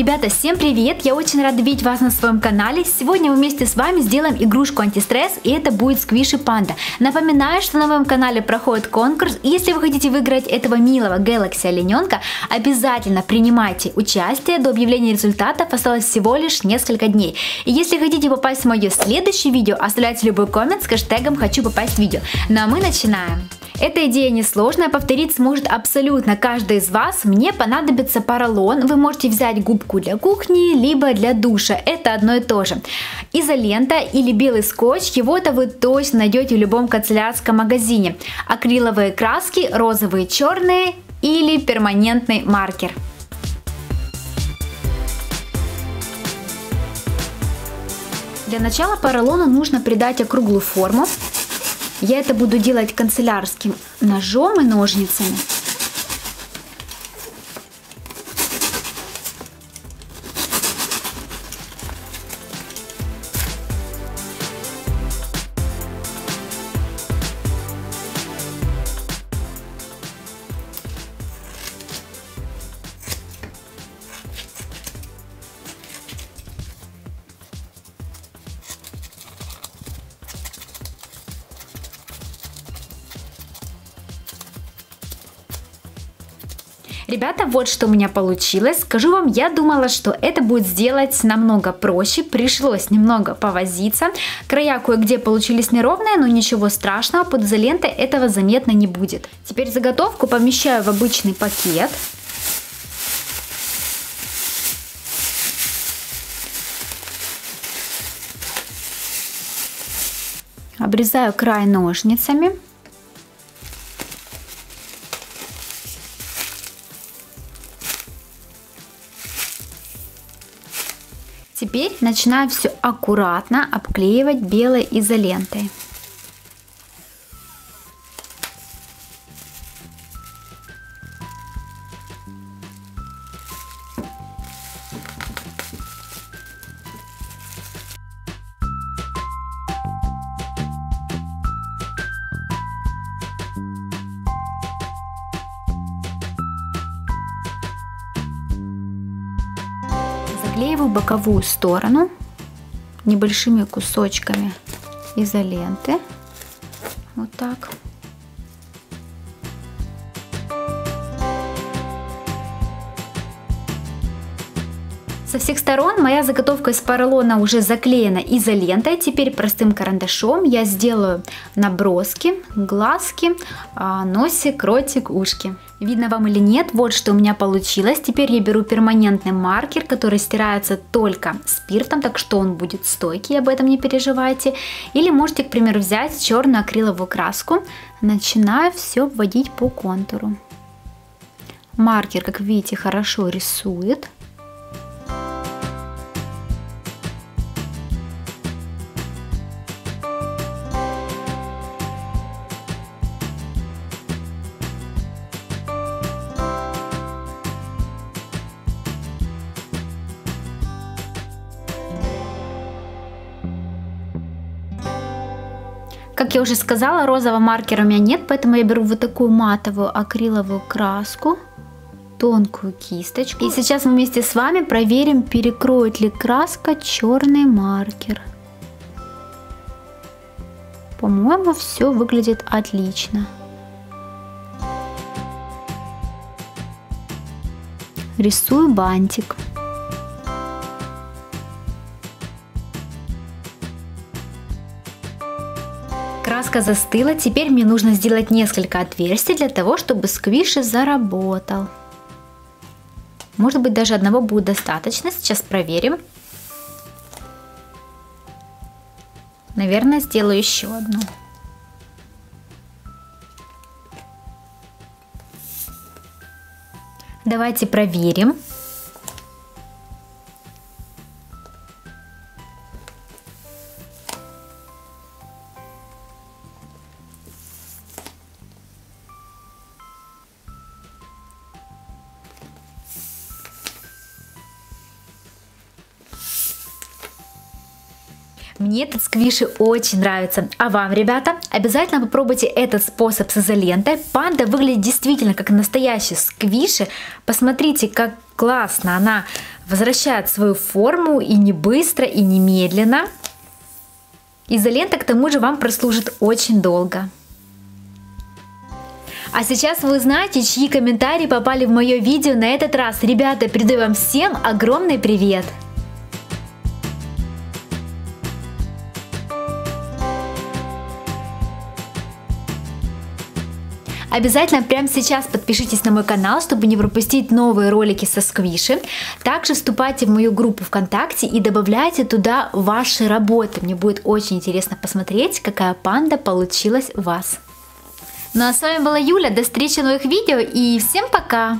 Ребята, всем привет! Я очень рада видеть вас на своем канале. Сегодня мы вместе с вами сделаем игрушку антистресс, и это будет сквиши панда. Напоминаю, что на моем канале проходит конкурс, и если вы хотите выиграть этого милого Galaxy олененка, обязательно принимайте участие. До объявления результатов осталось всего лишь несколько дней. И если хотите попасть в мое следующее видео, оставляйте любой коммент с хэштегом «Хочу попасть в видео». Ну а мы начинаем! Эта идея несложная, повторить сможет абсолютно каждый из вас. Мне понадобится поролон. Вы можете взять губку для кухни, либо для душа. Это одно и то же. Изолента или белый скотч, его-то вы точно найдете в любом канцелярском магазине. Акриловые краски, розовые, черные или перманентный маркер. Для начала поролону нужно придать округлую форму. Я это буду делать канцелярским ножом и ножницами. Ребята, вот что у меня получилось. Скажу вам, я думала, что это будет сделать намного проще. Пришлось немного повозиться. Края кое-где получились неровные, но ничего страшного. Под изолентой этого заметно не будет. Теперь заготовку помещаю в обычный пакет. Обрезаю край ножницами. Теперь начинаю все аккуратно обклеивать белой изолентой. Заклеиваю боковую сторону небольшими кусочками изоленты. Вот так. Со всех сторон моя заготовка из поролона уже заклеена изолентой. Теперь простым карандашом я сделаю наброски, глазки, а, носик, ротик, ушки. Видно вам или нет, вот что у меня получилось. Теперь я беру перманентный маркер, который стирается только спиртом, так что он будет стойкий, об этом не переживайте. Или можете, к примеру, взять черную акриловую краску. Начинаю все вводить по контуру. Маркер, как видите, хорошо рисует. Как я уже сказала, розового маркера у меня нет, поэтому я беру вот такую матовую акриловую краску, тонкую кисточку. И сейчас мы вместе с вами проверим, перекроет ли краска черный маркер. По-моему, все выглядит отлично. Рисую бантик. Краска застыла, теперь мне нужно сделать несколько отверстий для того, чтобы сквиши заработал. Может быть даже одного будет достаточно, сейчас проверим. Наверное, сделаю еще одну. Давайте проверим. Мне этот сквиши очень нравится. А вам, ребята, обязательно попробуйте этот способ с изолентой. Панда выглядит действительно как настоящий сквиши. Посмотрите, как классно она возвращает свою форму и не быстро, и не медленно. Изолента к тому же вам прослужит очень долго. А сейчас вы узнаете, чьи комментарии попали в мое видео на этот раз. Ребята, передаю вам всем огромный привет! Обязательно прямо сейчас подпишитесь на мой канал, чтобы не пропустить новые ролики со сквиши. Также вступайте в мою группу ВКонтакте и добавляйте туда ваши работы. Мне будет очень интересно посмотреть, какая панда получилась у вас. Ну а с вами была Юля, до встречи в новых видео и всем пока!